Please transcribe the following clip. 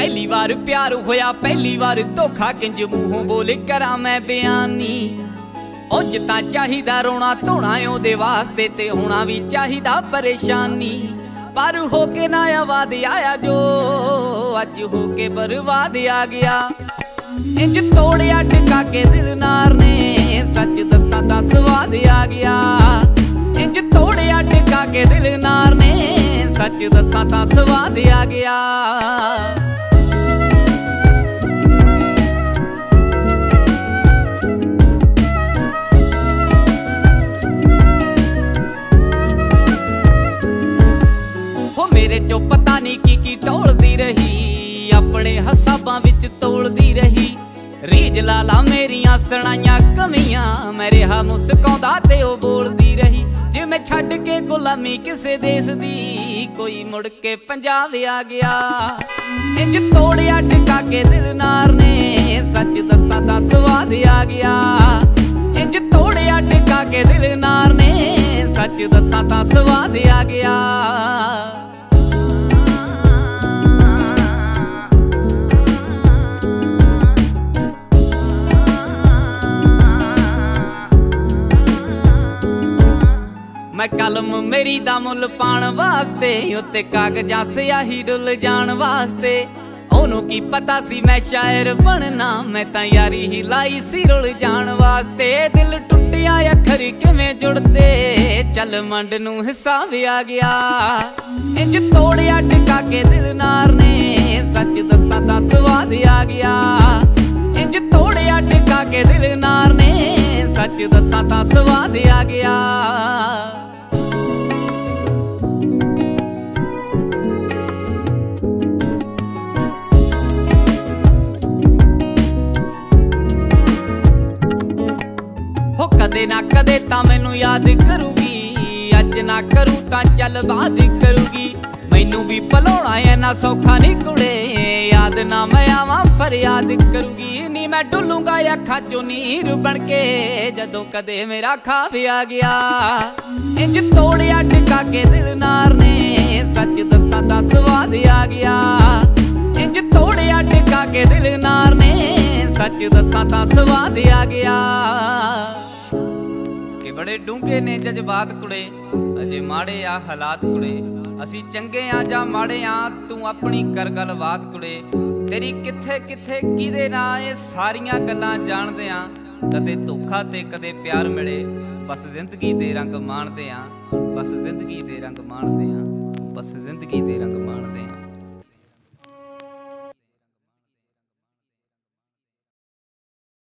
ਪਹਿਲੀ ਵਾਰ ਪਿਆਰ ਹੋਇਆ, ਪਹਿਲੀ ਵਾਰ ਧੋਖਾ ਕਿੰਜ ਮੂੰਹੋਂ ਬੋਲੇ, ਕਰਾਂ ਮੈਂ ਬਿਆਨੀ। ਉਂਝ ਤਾਂ ਚਾਹੀਦਾ ਰੋਣਾ, ਧੋਣਾ ਉਹਦੇ ਵਾਸਤੇ ਤੇ ਹੋਣਾ ਵੀ ਚਾਹੀਦਾ ਪਰੇਸ਼ਾਨੀ। ਪਰ ਹੋ ਕੇ ਨਾ ਆਵਾਦ ਆਇਆ ਜੋ, ਅੱਜ ਹੋ ਕੇ ਬਰਬਾਦ ਆ ਗਿਆ। ਇੰਜ ਤੋੜਿਆ ਟਿਕਾ ਕੇ ਦਿਲ ਨਾਰ ਨੇ, ਸੱਚ ਦੱਸਾਂ ਤਾਂ ਸਵਾਦ ਆ ਗਿਆ। ਇੰਜ ਤੋੜਿਆ ਟਿਕਾ ਕੇ ਦਿਲ ਨਾਰ ਨੇ, ਸੱਚ ਦੱਸਾਂ ਤਾਂ ਸਵਾਦ ਆ ਗਿਆ। ਆਪਣੇ ਹਸਾਬਾਂ ਵਿੱਚ ਤੋਲਦੀ ਰਹੀ। ਰੀਜ ਲਾਲਾ ਮੇਰੀਆਂ ਸੁਣਾਈਆਂ ਕਮੀਆਂ, ਮੈਂ ਰਿਹਾ ਮੁਸਕਾਉਂਦਾ ਤੇ ਉਹ ਬੋਲਦੀ ਰਹੀ। ਜੇ ਮੈਂ ਛੱਡ ਕੇ ਗੁਲਾਮੀ ਕਿਸੇ ਦੇਸ਼ ਦੀ, ਕੋਈ ਮੁੜ ਕੇ ਪੰਜਾਬ ਆ ਗਿਆ। ਇੰਜ ਤੋੜਿਆ ਟਿਕਾ ਕੇ ਦਿਲ ਨਾਰ ਨੇ, ਸੱਚ ਦੱਸਾਂ ਤਾਂ ਸਵਾਦ ਆ ਗਿਆ। ਇੰਜ ਤੋੜਿਆ ਟਿਕਾ ਕੇ ਦਿਲ ਨਾਰ ਨੇ, ਸੱਚ ਦੱਸਾਂ ਤਾਂ ਸਵਾਦ ਆ ਗਿਆ। ਮੈਂ ਕਲਮ ਮੇਰੀ ਦਾ ਮੁੱਲ ਪਾਣ ਵਾਸਤੇ, ਉੱਤੇ ਕਾਗਜ਼ਾਂ ਸਿਆਹੀ ਡੁੱਲ ਜਾਣ ਵਾਸਤੇ। ਉਹਨੂੰ ਕੀ ਪਤਾ ਸੀ ਮੈਂ ਸ਼ਾਇਰ ਬਣਨਾ, ਮੈਂ ਤਾਂ ਯਾਰੀ ਹੀ ਲਾਈ ਸੀ ਰੁੱਲ ਜਾਣ ਵਾਸਤੇ। ਦਿਲ ਟੁੱਟਿਆ, ਅੱਖਰ ਕਿਵੇਂ ਜੁੜਦੇ? ਚੱਲ ਮੰਡ ਨੂੰ ਹਿਸਾਬ ਆ ਗਿਆ। ਇੰਜ ਤੋੜਿਆ, ਟਿਕਾ ਕੇ ਦਿਲ ਨਾਰ ਨੇ। ਸੱਚ ਦੱਸਾਂ ਤਾਂ ਸਵਾਦ ਆ ਗਿਆ। ਇੰਜ ਤੋੜਿਆ, ਟਿਕਾ ਕੇ ਦਿਲ ਨਾਰ ਨੇ। ਸੱਚ ਦੱਸਾਂ ਤਾਂ ਸਵਾਦ ਆ ਗਿਆ। ਕਦੇ ਨਾ ਕਦੇ ਤਾਂ ਮੈਨੂੰ ਯਾਦ ਕਰੂਗੀ। ਅੱਜ ਨਾ ਕਰੂ ਤਾਂ ਚੱਲ ਬਾਅਦ ਕਰੂਗੀ। ਮੈਨੂੰ ਵੀ ਭਲਾਉਣਾ ਐ ਸੌਖਾ ਨਹੀਂ ਕੁੜੇ। ਯਾਦ ਨਾ ਮੈਂ ਆਵਾਂ, ਫਰਿਆਦ ਕਰੂਗੀ। ਨੀ ਮੈਂ ਡੁੱਲੂਗਾ ਅੱਖਾਂ ਚੋਂ ਨੀਰ ਬਣ ਕੇ। ਜਦੋਂ ਕਦੇ ਮੇਰਾ ਖਾਬ ਆ ਗਿਆ। ਇੰਜ ਤੋੜਿਆ ਟਿਕਾ ਕੇ ਦਿਲ ਨਾਰ ਨੇ। ਸੱਚ ਦੱਸਾਂ ਤਾਂ ਸਵਾਦ ਆ ਗਿਆ। ਇੰਜ ਤੋੜਿਆ ਟਿਕਾ ਕੇ ਦਿਲ ਨਾਰ ਨੇ। ਸੱਚ ਦੱਸਾਂ ਤਾਂ ਸਵਾਦ ਆ ਗਿਆ। ਕਿ ਬੜੇ ਡੂੰਘੇ ਨੇ ਜਜ਼ਬਾਤ ਕੁੜੇ, ਅਜੇ ਮਾੜੇ ਆ ਹਾਲਾਤ ਕੁੜੇ। ਅਸੀਂ ਚੰਗੇ ਆ ਜਾਂ ਮਾੜੇ ਆ, ਤੂੰ ਆਪਣੀ ਕਰ ਗੱਲਬਾਤ ਕੁੜੇ। ਤੇਰੀ ਕਿੱਥੇ ਕਿੱਥੇ ਕਿਹਦੇ ਨਾਲ ਇਹ ਸਾਰੀਆਂ ਗੱਲਾਂ ਜਾਣਦੇ ਆ। ਕਦੇ ਧੋਖਾ ਤੇ ਕਦੇ ਪਿਆਰ ਮਿਲੇ, ਬਸ ਜ਼ਿੰਦਗੀ ਦੇ ਰੰਗ ਮਾਣਦੇ ਆ। ਬਸ ਜ਼ਿੰਦਗੀ ਦੇ ਰੰਗ ਮਾਣਦੇ ਆ, ਬਸ ਜ਼ਿੰਦਗੀ ਦੇ ਰੰਗ ਮਾਣਦੇ ਆ।